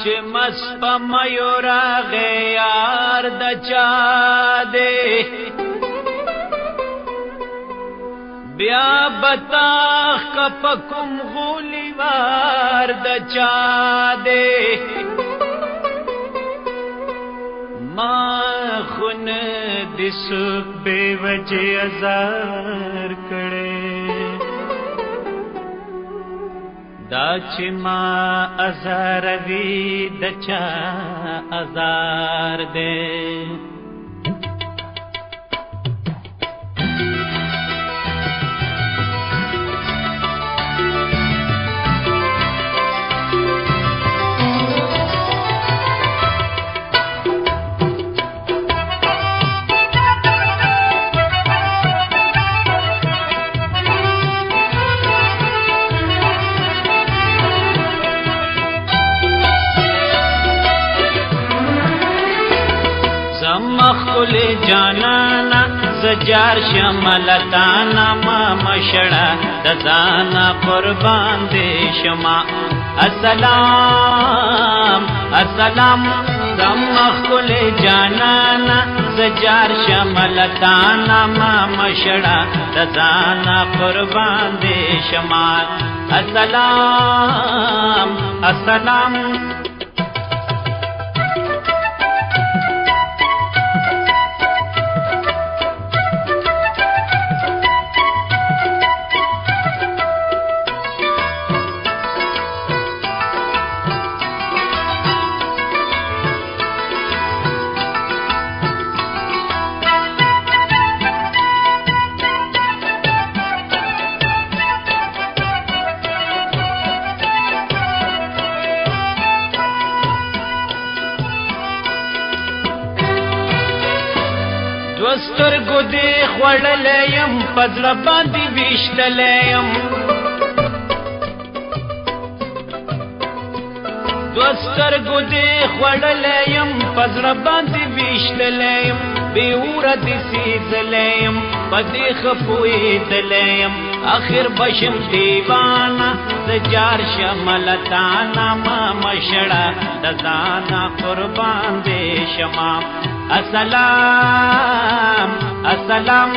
چې مس په ميور غيار د چا دې بیا بتا کپ کوم غولي وار د چا دې ما خون دس بے وجه ازار کړي دا چې ما ازار وی دچا ازار ده جار شملتانا ما مشړه د ځان قربان دې شما السلام السلام زم خل جانانا زجار شملتانا ما مشړه د ځان قربان دې شما السلام السلام دوستر ګدي خړلې يم پزړ باندې وشتلې يم دوستر ګدي خړلې يم پزړ باندې وشتلې يم بيور دي سيزلې يم پدې خپوي دلې يم اخر بشم دیوانا د جار شملتانا ما مشړه د ځانا قربان دې شمام السلام السلام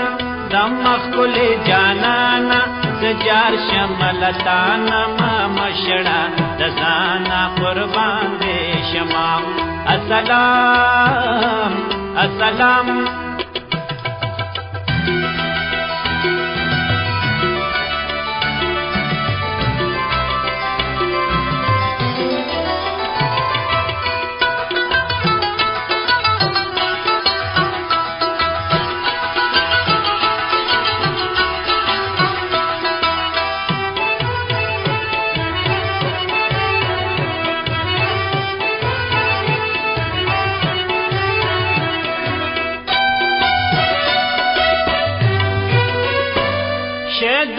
دمخ کل جانانا زجار شملتانا ما مشڑا دزانا قربان دے شما السلام السلام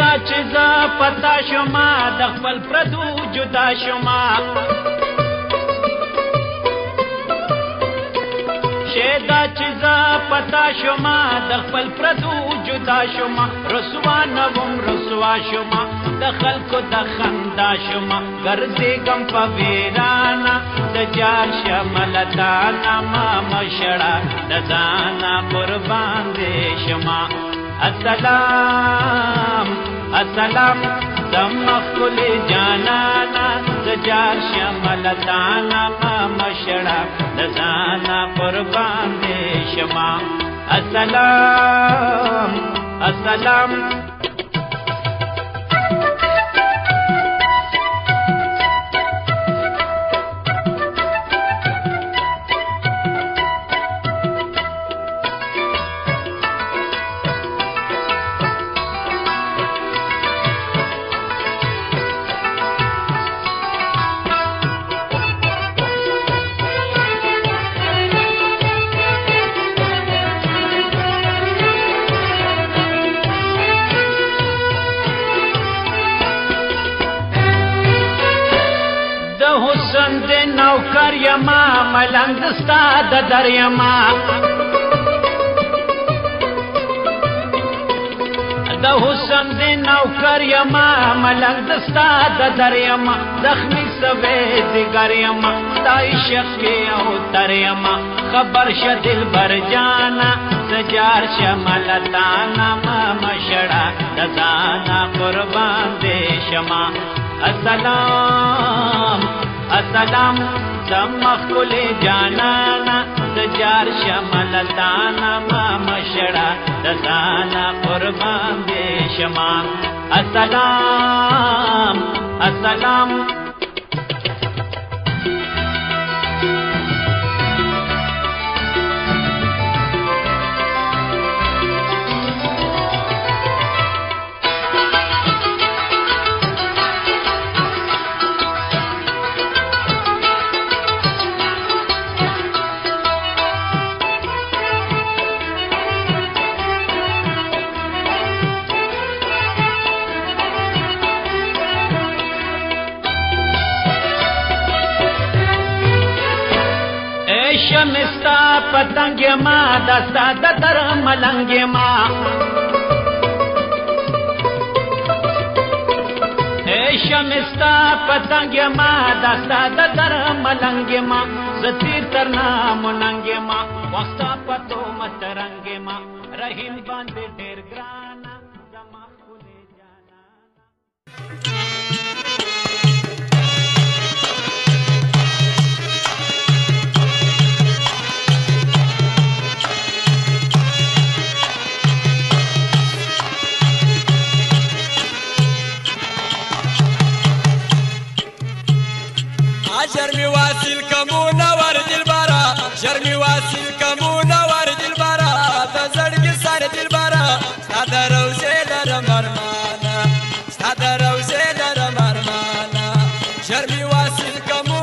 دا چې ز پتا شوما د خپل پردو جدا شوما شهدا چې ز پتا شوما د خپل پردو جدا شوما رسوا نوم رسوا شوما د خلکو د خندا شوما ګرځي ګم په ویرانا د جار شمل دانا ما مشړه د دانا قربان دې شوما السلام السلام دمخل جانانا زجار شملتانا مشڑا دزانا قربان دے شما السلام السلام ملنګ ستا د دریما د حسن د نوکر یما ملنګ د ستا د دریما زخمی سوي دګر یما دای شخ او تر یما خبر ش دل بر جانا سجار شمل تانا ما مشړه د زانا قربان دې شما السلام السلام د مخکل جانانا د جار شملتانا ما مشړه د ځانا قربان دې شمان السلام السلام शमिस्ता पतंग मा दस्ता दतर मलंग मां शमिस्ता पतंग मां दस्ता दतर मलंग मां जतीर तरना मुनंग मां वस्ता पतो मतरंग मां रहीम बांधे ढेर ग्राना اجر می واصل کمون ور دلبارا اجر می واصل کمون ور دلبارا د زړګي سر دلبارا ساده روزه لرم ارمانا ساده روزه لرم ارمانا اجر می واصل کمون